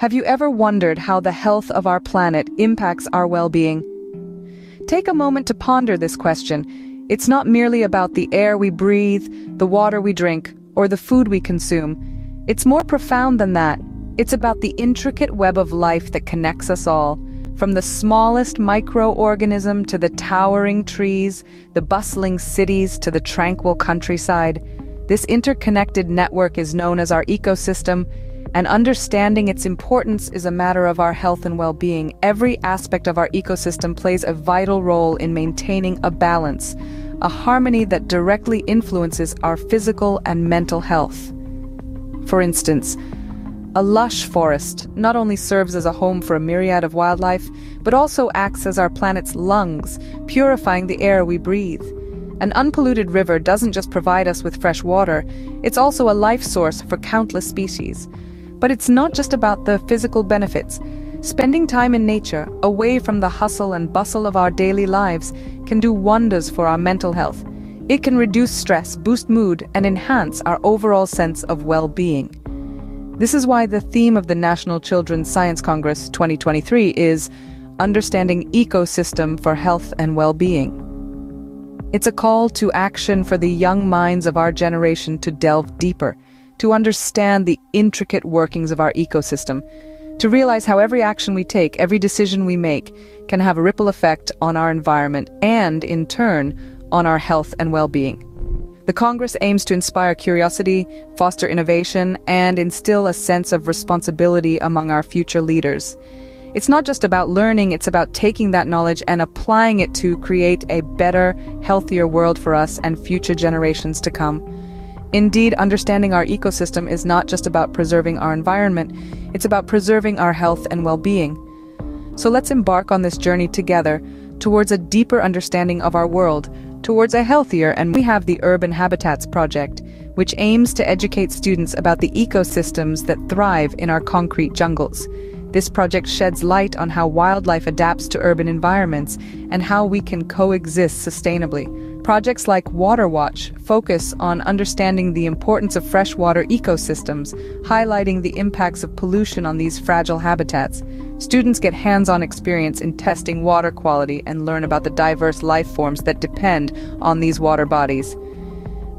Have you ever wondered how the health of our planet impacts our well-being? Take a moment to ponder this question. It's not merely about the air we breathe, the water we drink, or the food we consume. It's more profound than that. It's about the intricate web of life that connects us all. From the smallest microorganism to the towering trees, the bustling cities to the tranquil countryside, this interconnected network is known as our ecosystem, and understanding its importance is a matter of our health and well-being. Every aspect of our ecosystem plays a vital role in maintaining a balance, a harmony that directly influences our physical and mental health. For instance, a lush forest not only serves as a home for a myriad of wildlife, but also acts as our planet's lungs, purifying the air we breathe. An unpolluted river doesn't just provide us with fresh water, it's also a life source for countless species. But it's not just about the physical benefits. Spending time in nature, away from the hustle and bustle of our daily lives, can do wonders for our mental health. It can reduce stress, boost mood, and enhance our overall sense of well-being. This is why the theme of the National Children's Science Congress 2023 is Understanding Ecosystem for Health and Well-Being. It's a call to action for the young minds of our generation to delve deeper, to understand the intricate workings of our ecosystem, to realize how every action we take, every decision we make, can have a ripple effect on our environment and, in turn, on our health and well-being. The Congress aims to inspire curiosity, foster innovation, and instill a sense of responsibility among our future leaders. It's not just about learning, it's about taking that knowledge and applying it to create a better, healthier world for us and future generations to come. Indeed, understanding our ecosystem is not just about preserving our environment, it's about preserving our health and well-being. So let's embark on this journey together towards a deeper understanding of our world, towards a healthier and we have the Urban Habitats Project, which aims to educate students about the ecosystems that thrive in our concrete jungles. This project sheds light on how wildlife adapts to urban environments and how we can coexist sustainably. Projects like Water Watch focus on understanding the importance of freshwater ecosystems, highlighting the impacts of pollution on these fragile habitats. Students get hands-on experience in testing water quality and learn about the diverse life forms that depend on these water bodies.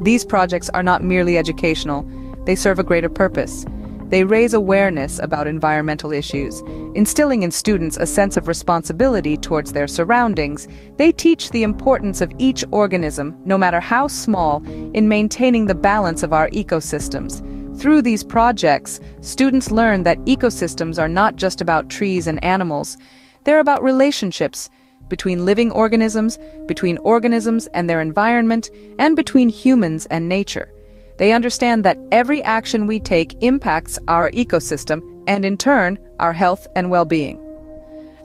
These projects are not merely educational, they serve a greater purpose. They raise awareness about environmental issues, instilling in students a sense of responsibility towards their surroundings. They teach the importance of each organism, no matter how small, in maintaining the balance of our ecosystems. Through these projects, students learn that ecosystems are not just about trees and animals. They're about relationships between living organisms, between organisms and their environment, and between humans and nature. They understand that every action we take impacts our ecosystem and in turn, our health and well-being.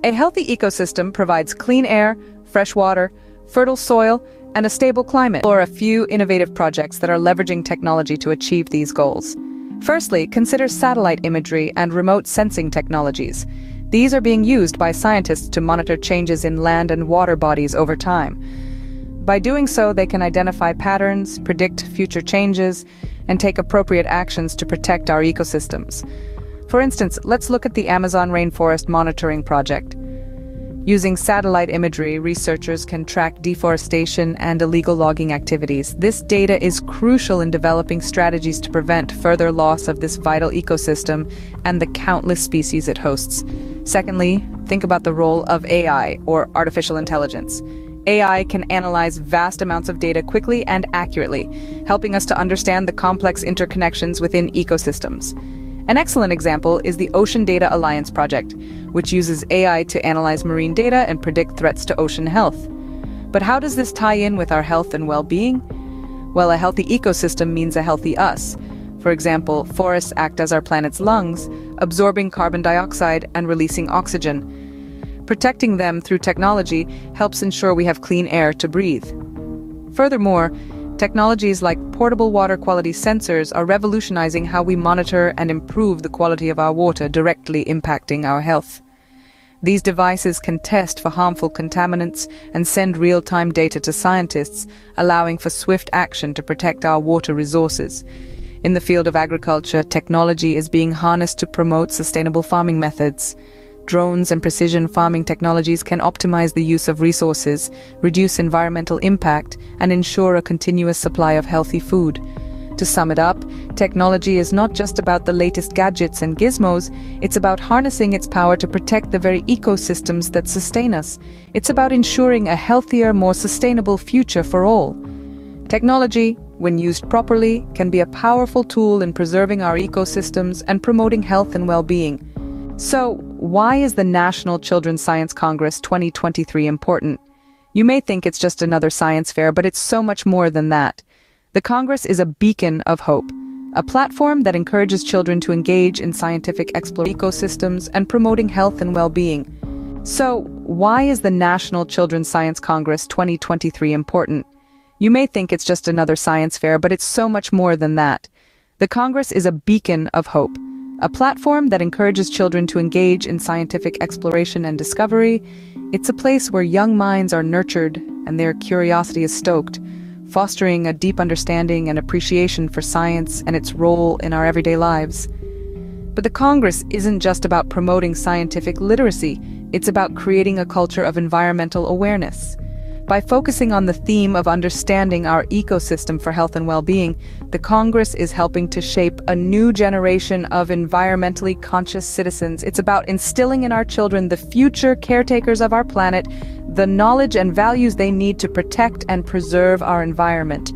A healthy ecosystem provides clean air, fresh water, fertile soil, and a stable climate, or a few innovative projects that are leveraging technology to achieve these goals. Firstly, consider satellite imagery and remote sensing technologies. These are being used by scientists to monitor changes in land and water bodies over time. By doing so, they can identify patterns, predict future changes, and take appropriate actions to protect our ecosystems. For instance, let's look at the Amazon Rainforest Monitoring Project. Using satellite imagery, researchers can track deforestation and illegal logging activities. This data is crucial in developing strategies to prevent further loss of this vital ecosystem and the countless species it hosts. Secondly, think about the role of AI, or artificial intelligence. AI can analyze vast amounts of data quickly and accurately, helping us to understand the complex interconnections within ecosystems. An excellent example is the Ocean Data Alliance project, which uses AI to analyze marine data and predict threats to ocean health. But how does this tie in with our health and well-being? Well, a healthy ecosystem means a healthy us. For example, forests act as our planet's lungs, absorbing carbon dioxide and releasing oxygen, Protecting them through technology helps ensure we have clean air to breathe. Furthermore, technologies like portable water quality sensors are revolutionizing how we monitor and improve the quality of our water, directly impacting our health. These devices can test for harmful contaminants and send real-time data to scientists, allowing for swift action to protect our water resources. In the field of agriculture, technology is being harnessed to promote sustainable farming methods. Drones and precision farming technologies can optimize the use of resources, reduce environmental impact, and ensure a continuous supply of healthy food. To sum it up, technology is not just about the latest gadgets and gizmos, it's about harnessing its power to protect the very ecosystems that sustain us. It's about ensuring a healthier, more sustainable future for all. Technology, when used properly, can be a powerful tool in preserving our ecosystems and promoting health and well-being. So, why is the National Children's Science Congress 2023 important? You may think it's just another science fair, but it's so much more than that. The Congress is a beacon of hope, a platform that encourages children to engage in scientific exploration ecosystems and promoting health and well-being. So, why is the National Children's Science Congress 2023 important? You may think it's just another science fair, but it's so much more than that. The Congress is a beacon of hope, a platform that encourages children to engage in scientific exploration and discovery. It's a place where young minds are nurtured and their curiosity is stoked, fostering a deep understanding and appreciation for science and its role in our everyday lives. But the Congress isn't just about promoting scientific literacy, it's about creating a culture of environmental awareness. By focusing on the theme of understanding our ecosystem for health and well-being, the Congress is helping to shape a new generation of environmentally conscious citizens. It's about instilling in our children the future caretakers of our planet, the knowledge and values they need to protect and preserve our environment.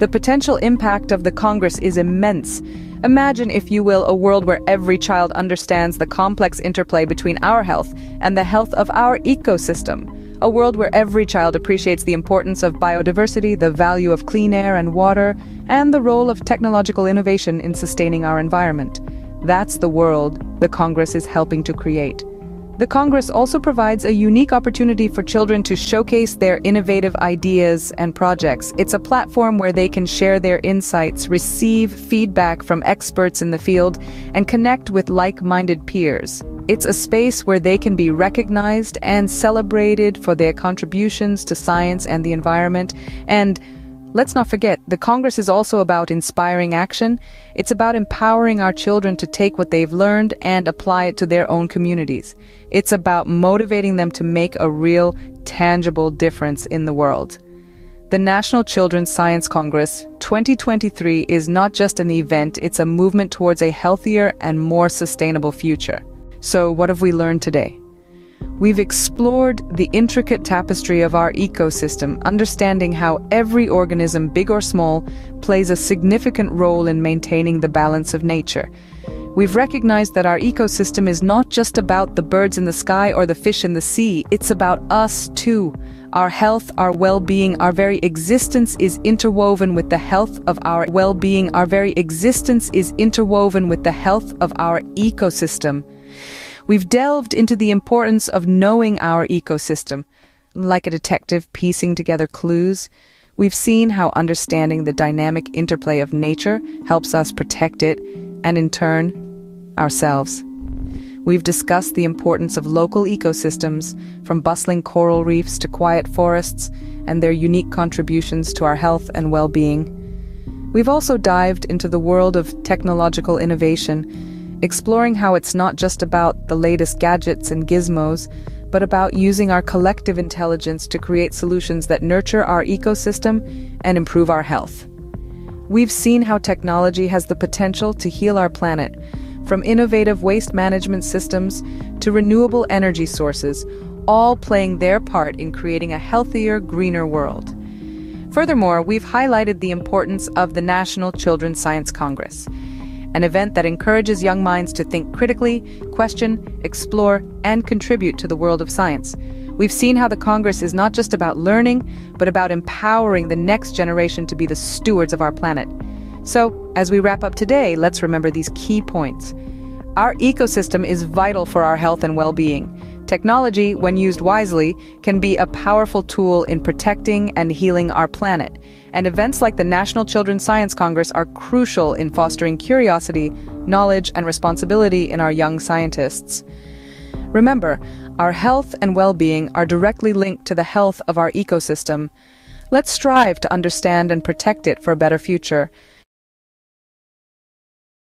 The potential impact of the Congress is immense. Imagine, if you will, a world where every child understands the complex interplay between our health and the health of our ecosystem. A world where every child appreciates the importance of biodiversity, the value of clean air and water, and the role of technological innovation in sustaining our environment. That's the world the Congress is helping to create. The Congress also provides a unique opportunity for children to showcase their innovative ideas and projects. It's a platform where they can share their insights, receive feedback from experts in the field, and connect with like-minded peers. It's a space where they can be recognized and celebrated for their contributions to science and the environment, and Let's not forget, the Congress is also about inspiring action. It's about empowering our children to take what they've learned and apply it to their own communities. It's about motivating them to make a real, tangible difference in the world. The National Children's Science Congress 2023 is not just an event, it's a movement towards a healthier and more sustainable future. So what have we learned today? We've explored the intricate tapestry of our ecosystem, understanding how every organism, big or small, plays a significant role in maintaining the balance of nature. We've recognized that our ecosystem is not just about the birds in the sky or the fish in the sea, it's about us too. Our health, our well-being, our very existence is interwoven with the health of our well-being. Our very existence is interwoven with the health of our ecosystem. We've delved into the importance of knowing our ecosystem. Like a detective piecing together clues, we've seen how understanding the dynamic interplay of nature helps us protect it, and in turn, ourselves. We've discussed the importance of local ecosystems, from bustling coral reefs to quiet forests, and their unique contributions to our health and well-being. We've also dived into the world of technological innovation exploring how it's not just about the latest gadgets and gizmos, but about using our collective intelligence to create solutions that nurture our ecosystem and improve our health. We've seen how technology has the potential to heal our planet, from innovative waste management systems to renewable energy sources, all playing their part in creating a healthier, greener world. Furthermore, we've highlighted the importance of the National Children's Science Congress, an event that encourages young minds to think critically, question, explore, and contribute to the world of science. We've seen how the Congress is not just about learning, but about empowering the next generation to be the stewards of our planet. So, as we wrap up today, let's remember these key points. Our ecosystem is vital for our health and well-being. Technology, when used wisely, can be a powerful tool in protecting and healing our planet and events like the National Children's Science Congress are crucial in fostering curiosity, knowledge, and responsibility in our young scientists. Remember, our health and well-being are directly linked to the health of our ecosystem. Let's strive to understand and protect it for a better future.